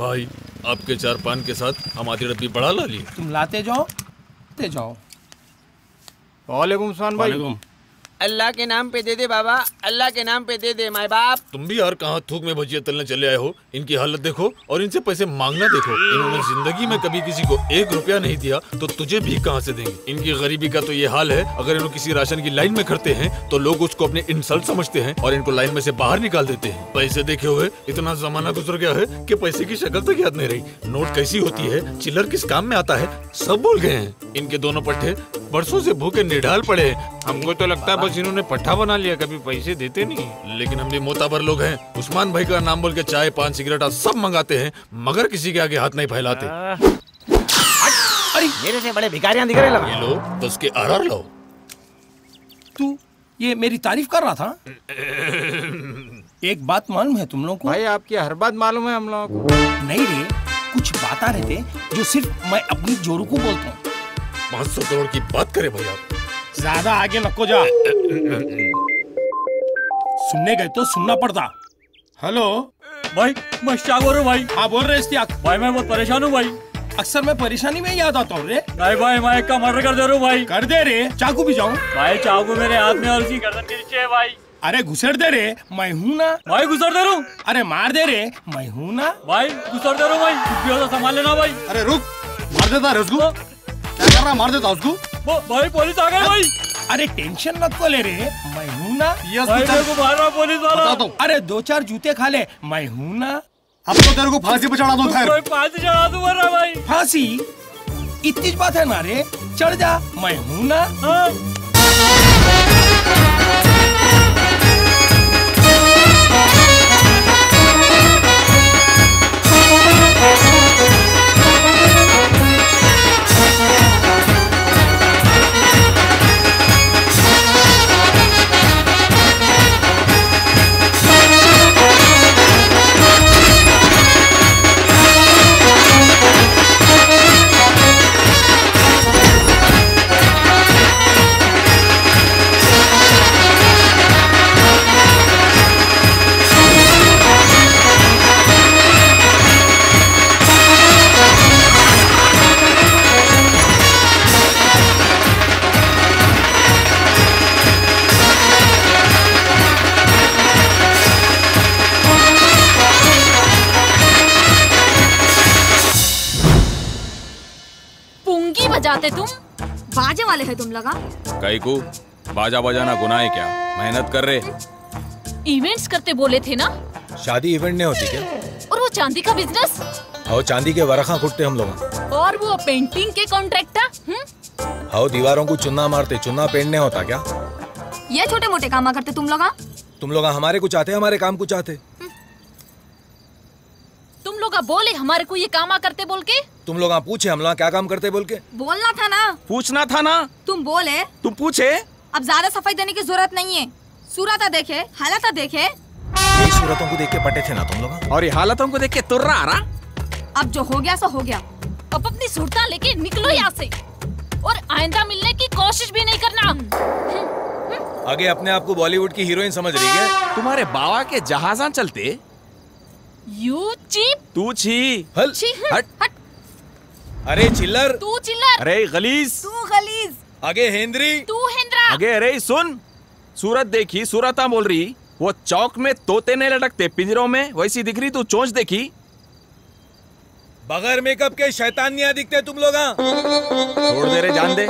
भाई आपके चार पान के साथ हमारी डब्बी बढ़ा ला ली तुम लाते जाओ ते जाओ। वालेकुम सुहान भाई। अल्लाह के नाम पे दे दे बाबा, अल्लाह के नाम पे दे दे माए बाप। तुम भी यार कहाँ थूक में भजिया तलने चले आए हो? इनकी हालत देखो और इनसे पैसे मांगना देखो। इन्होंने ज़िंदगी में कभी किसी को एक रुपया नहीं दिया तो तुझे भी कहाँ से देंगे? इनकी गरीबी का तो ये हाल है, अगर इन्हों किसी राशन की लाइन में खड़ते हैं तो लोग उसको अपने इंसल्ट समझते हैं और इनको लाइन में से बाहर निकाल देते हैं। पैसे देखे हुए, इतना जमाना गुजर गया है की पैसे की शक्ल तक याद नहीं रही। नोट कैसी होती है? चिल्लर किस काम में आता है? सब भूल गए हैं। इनके दोनों पट्टे बरसों से भूखे निढाल पड़े हैं। हमको तो लगता है बस इन्होंने पट्टा बना लिया कभी पैसे देते नहीं। लेकिन हम भी मोताबर लोग हैं। उस्मान भाई का नाम बोल के चाय पान सिगरेट आज सब मंगाते हैं मगर किसी के आगे हाथ नहीं फैलाते। अरे मेरे से बड़े भिखारियाँ दिख रहे लगा ये लो बस के आर लो तू ये मेरी तारीफ़ कर रहा था? एक बात मालूम है तुम लोगों को? भाई आपकी हर बात मालूम है हम लोगों को। नहीं रे कुछ बात आ रहे थे जो सिर्फ़ मैं अपनी जोरू को बोलता हूँ। पाँच सौ करोड़ की बात करे भैया। ज़्यादा आगे नको जा। सुनने गए तो सुनना पड़ता। हेलो? भाई मैं क्या बोल रहा भाई। हाँ बोल रहे इश्तियाक भाई मैं बहुत परेशान हूँ भाई। अक्सर मैं परेशानी में याद आता हूँ रे। नहीं भाई मैं एक का मर्डर कर दे रहा हूँ भाई। कर दे रे चाकू भी जाऊँ। भाई चाकू मेरे हाथ में और उसकी गर्दन के नीचे है भाई। अरे घुसेड़ दे रे मैं हूँ ना। भाई घुसर दे रहा हूँ। अरे मार दे रे मैं हूँ ना। भाई गुजर दे रहा हूँ भाई। कुछ भी हो तो संभाल लेना भाई। अरे रुक। मार देता है। उसको क्या कर रहा मार देता उसको। भाई पुलिस आ गई भाई। अरे टेंशन मत को ले रे मैं हूँ ना। यस भाई मेरे को मार रहा पुलिस वाला। अरे दो चार जूते खा ले मैं हूँ ना। अब तो तेरे को फांसी पे चढ़ा दो खैर। फांसी चढ़ा दूँ मर रहा भाई। फांसी? इतनी बात है ना रे। चढ़ जा मैं हूँ ना। हाँ। बजाते तुम? बाजे वाले है तुम लगा। कैकू बाजा बजाना गुनाह है क्या? मेहनत कर रहे। इवेंट्स करते बोले थे ना? शादी इवेंट नहीं होती क्या? और वो चांदी का बिज़नेस आओ चांदी के वरखा कुटते हम लोग। और वो पेंटिंग के कॉन्ट्रैक्टर हम्म? आओ दीवारों को चुना मारते चुन्ना पेंटने होता क्या? ये छोटे मोटे काम करते तुम लोग तुम लोग हमारे कुछ आते हमारे काम कुछ चाहते तुम लोग बोले हमारे को ये काम करते बोल के। तुम लोग पूछे हम लोग क्या काम करते बोल के? बोलना था ना। पूछना था ना? तुम बोले। तुम पूछे? अब ज़्यादा सफ़ाई देने की ज़रूरत नहीं है। सूरत देखे हालत देखे। यही सूरतों को देख के पटे थे ना तुम लोग और ये हालतों को देख के तुर्रा आ रहा? अब जो हो गया सो हो गया। अब अपनी सूरता लेके निकलो यहाँ से। और आइंदा मिलने की कोशिश भी नहीं करना। आगे अपने आप को बॉलीवुड की हीरोइन समझ रही है? तुम्हारे बाबा के जहाजा चलते यू चीप। तू छी। हल। छी हट। हट। अरे चिल्लर। तू चिल्लर। अरे गलीज तू गलीज आगे हेंद्री। तू हेंद्रा। अगे अरे सुन। सूरत देखी सूरता बोल रही। वो चौक में तोते नहीं लटकते पिंजरों में। वैसी दिख रही तू चोंच देखी। बगैर मेकअप के शैतानियाँ दिखते तुम लोग छोड़ दे रे जान दे।